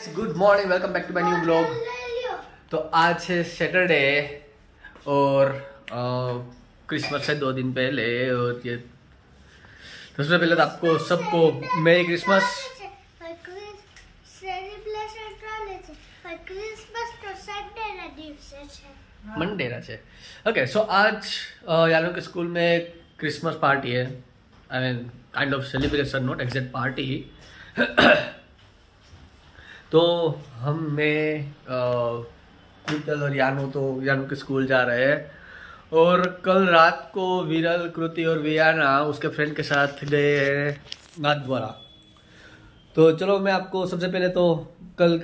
good morning welcome back to my new blog तो आज है सैटरडे और क्रिसमस है दो दिन पहले और ये तो सबसे पहले तो आपको सबको मेरी क्रिसमस મંડે ના છે ઓકે સો આજ યાનો કે स्कूल में क्रिसमस पार्टी है I mean kind of celebration not exact party तो हम, मैं नीतल और यानो तो यानो के स्कूल जा रहे हैं। और कल रात को विरल, कृति और वियाना उसके फ्रेंड के साथ गए हैं नाथद्वारा। तो चलो मैं आपको सबसे पहले तो कल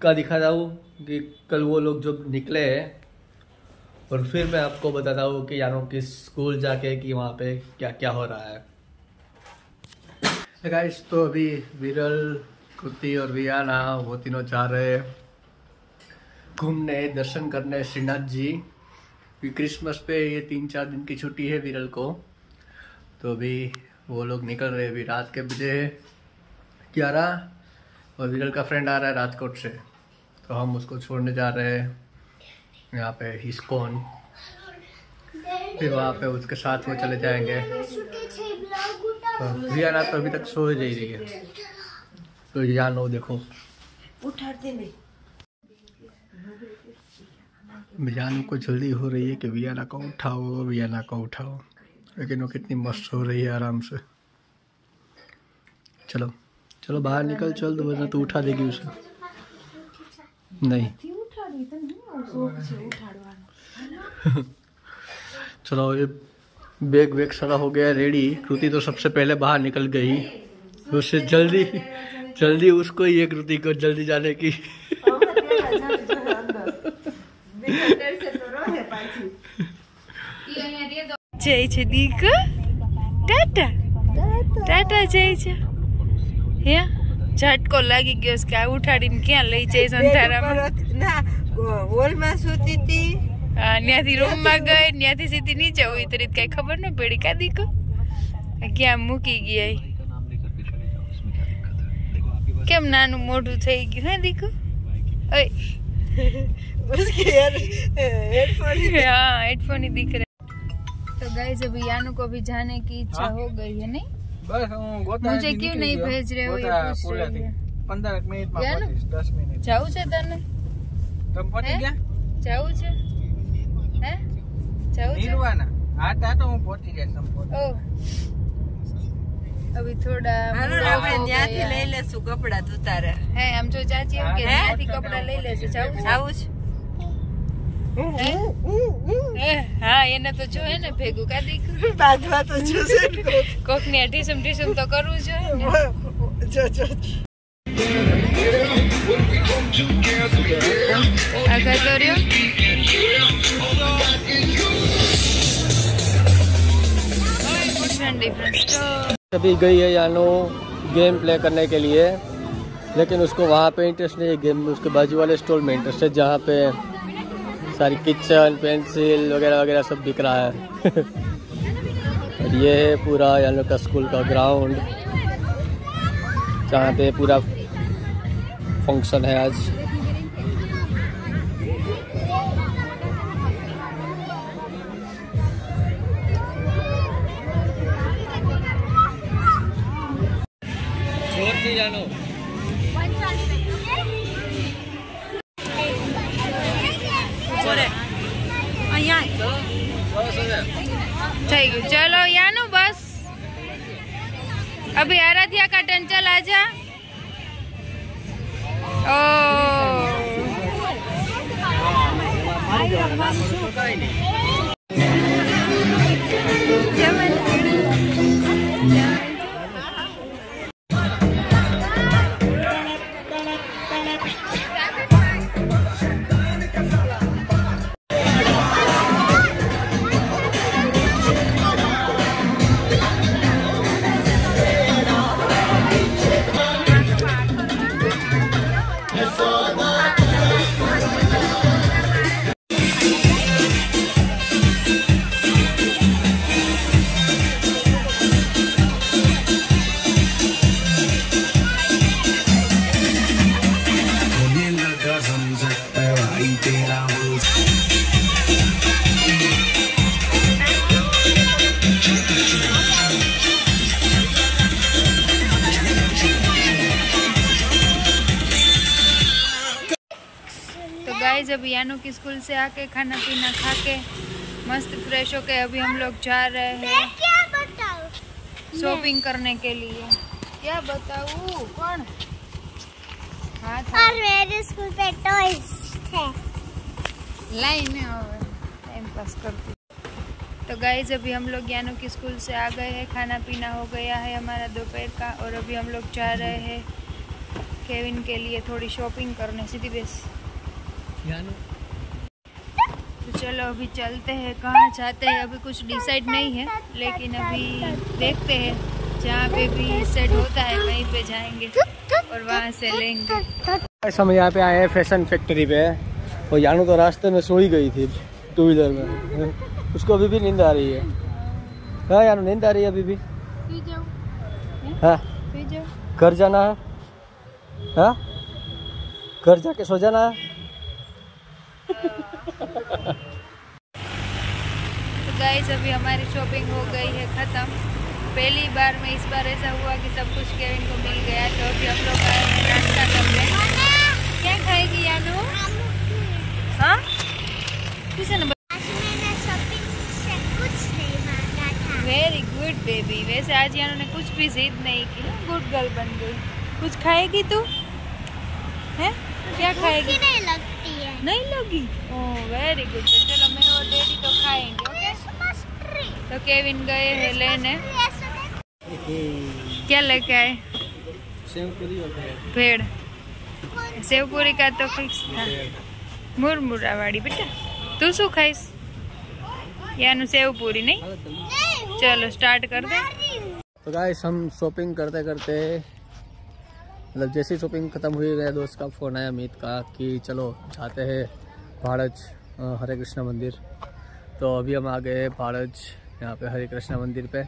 का दिखा हूँ कि कल वो लोग जब निकले हैं। और फिर मैं आपको बताता हूँ कि यानो किस स्कूल जाके कि वहाँ पे क्या क्या हो रहा है। गाइस तो अभी विरल कृति और वियाना वो तीनों जा रहे हैं घूमने दर्शन करने। श्रीनाथ जी क्योंकि क्रिसमस पे ये तीन चार दिन की छुट्टी है विरल को। तो अभी वो लोग निकल रहे हैं अभी रात के बजे ग्यारह और विरल का फ्रेंड आ रहा है राजकोट से। तो हम उसको छोड़ने जा रहे हैं। यहाँ पे हिस्कोन। फिर वहाँ पे उसके साथ वो चले जाएँगे। रियाना तो अभी तक सो ही रही है। तो जानो देखो। जानू को जल्दी हो रही है कि वियाना को उठाओ वियाना को उठाओ। लेकिन वो कितनी मस्त हो रही है आराम से। चलो चलो बाहर निकल चल तो वरना तू उठा देगी उसे। नहीं। चलो ये बैग वैग सारा हो गया रेडी। कृति तो सबसे पहले बाहर निकल गई। उससे जल्दी जल्दी उसको ही एक कृति को जल्दी जाने की જાય છે દીક ટાટા ટાટા જાય છે હે ઝટકો લાગી ગયો છે કે આ ઉઠાડીને ક્યાં લઈ જાય સંધારામાં ના હોલમાં સૂતી હતી હા, ન્યાથી રૂમમાં ગઈ ન્યાથી સીધી નીચે હોય તો રીત કઈ ખબર ન પડી કા દીકો આ ક્યાં મૂકી ગયા ઈ? કેમ નાનું મોઢું થઈ ગયું હે દીકો ઓય उसके हेडफोन हाँ हेडफोन ही दिख रहा है तो गाइस अभी यानू को भी जाने की इच्छा हो गई है नहीं बस હું ગોતા मुझे અહીંથી क्यों નીકળી नहीं ગયો. भेज रहे हो ये ગોતા पूछ रही પુલેથી. है પંદર એક મિનિટમાં ગયા ને? પહોંચીશ, દસ મિનિટ જાવું છે તને તમે પહોંચી હે? ગયા જાવું છે હે જાવું છે નિર્વાના હા તા તો હવે થોડા ત્યાંથી લઈ લેશું કપડા તું તારે. હે આમ જો ચાચી એમ કે ત્યાંથી કપડા લઈ લેશું જાવું જાવું છે. હા? એને તો જો ને ભેગું કા દીકરું બાજવા તો જો છે કોક. ને ઢીસમ ઢીસમ તો કરવું છે જો જો આગળ કર્યો ડિફરન્ટ ડિફરન્ટ अभी गई है यानो गेम प्ले करने के लिए, लेकिन उसको वहाँ पे इंटरेस्ट नहीं है, गेम में उसके बाजू वाले स्टोर में इंटरेस्ट है, जहाँ पे सारी किचन पेंसिल वगैरह वगैरह सब बिक रहा है। और ये है पूरा यानो का स्कूल का ग्राउंड जहाँ पे पूरा फ़ंक्शन है आज। no, no. One suspect, okay? થઈ ગયું ચલો યાનું બસ અભી આરાધ્યા કા ટન ચલ આજા ઓ જમન अभी यानू की स्कूल से आके खाना पीना खा के मस्त फ्रेश होके अभी हम लोग जा रहे हैं। शॉपिंग करने के लिए। क्या बताऊँ? कौन? हाँ और मेरे स्कूल पे टॉयज थे लाइन में और टाइम पास करती तो गाइज़ अभी हम लोग यानू की स्कूल से आ गए हैं। खाना पीना हो गया है हमारा दोपहर का और अभी हम लोग जा रहे हैं केविन के लिए थोड़ी शॉपिंग करने। सीधी बेस। तो चलो अभी चलते हैं कहाँ जाते हैं अभी कुछ डिसाइड नहीं है लेकिन अभी देखते हैं जहाँ पे भी सेट होता है वहीं पे जाएँगे और वहाँ से लेंगे। ऐसा हम यहाँ पे आए हैं फ़ैशन फैक्ट्री पे। और यानू तो रास्ते में सो ही गई थी टू व्हीलर में। उसको अभी भी नींद आ रही है। हाँ यानू नींद आ रही है अभी भी? हाँ? घर जाना है? हाँ? घर जाके सो जाना है? तो गाइस अभी हमारी शॉपिंग हो गई है ख़त्म। पहली बार में इस बार ऐसा हुआ कि सब कुछ केविन को मिल गया तो अभी हम लोग आए हैं नाश्ता करने क्या खाएगी यानू? हाँ? किसे ने वेरी गुड बेबी वैसे आज यानू ने कुछ भी जिद नहीं की गुड गर्ल बन गई। कुछ खाएगी तू? है? क्या खाएगी? नहीं लगती है नहीं लगी। ओह वेरी गुड चलो मैं और डैडी तो खाएँगे ओके तो केविन गए हैं। लेने क्या लेके आए? भेड़। सेवपुरी का तो फिक्स था। मुरमुरा वाली बेटा। तू शू खाइस? यानु सेवपुरी नहीं? चलो स्टार्ट कर दे। तो गाइस हम शॉपिंग करते करते मतलब जैसी शॉपिंग खत्म हुई, मेरे दोस्त का फ़ोन आया अमित का कि चलो जाते हैं भारत हरे कृष्णा मंदिर। तो अभी हम आ गए भारत, यहाँ पे हरे कृष्णा मंदिर पे।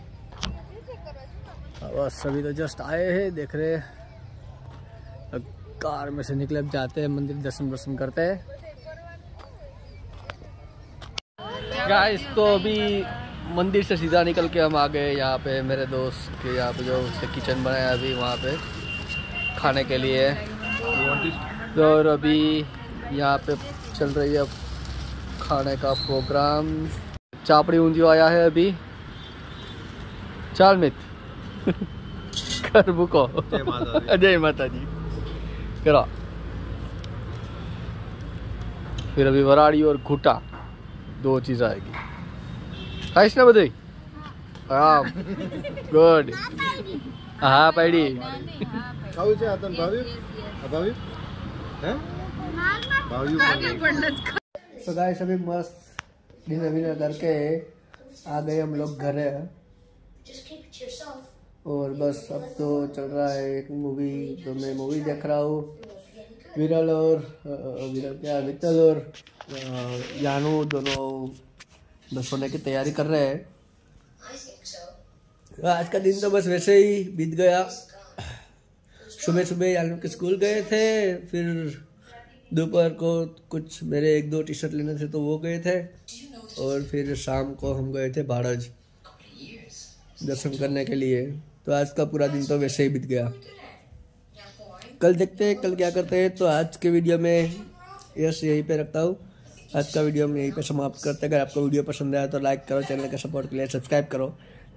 बस अभी तो जस्ट आए हैं, देख रहे हैं। कार में से निकले जाते हैं मंदिर, दर्शन वर्शन करते हैं। गाइस तो अभी मंदिर से सीधा निकल के हम आ गए, यहाँ पे मेरे दोस्त के, यहाँ पे जो उसने किचन बनाया अभी, वहाँ पे। खाने के लिए। तो और अभी यहाँ पे चल रही है खाने का प्रोग्राम चापड़ी ऊंजी आया है अभी। चाल मित। कर बुको। जय माता जी करो। फिर अभी वराड़ी और घुटा दो चीज़ आएगी। खाइश ना बधाई हाँ गुड હા પાડી ખાવું છે આતન ભાવ્યું આ ભાવ્યું હે ભાવ્યું तो गाइस अभी मस्त डिनर विनर करके आ गए हम लोग घर और बस अब तो चल रहा है एक मूवी तो मैं मूवी देख रहा हूँ विरल और अ, विरल क्या वित्तल और अ, यानू दोनों बस सोने की तैयारी कर रहे हैं आज का दिन तो बस वैसे ही बीत गया। सुबह सुबह यानू के स्कूल गए थे, फिर दोपहर को कुछ मेरे एक दो टी शर्ट लेने थे तो वो गए थे, और फिर शाम को हम गए थे भारज दर्शन करने के लिए। तो आज का पूरा दिन तो वैसे ही बीत गया। कल देखते हैं, कल क्या करते हैं तो आज के वीडियो में यस, यहीं पे रखता हूँ। आज का वीडियो हम यहीं पे समाप्त करते हैं। अगर आपको वीडियो पसंद आया तो लाइक करो, चैनल का सपोर्ट के लिए सब्सक्राइब करो।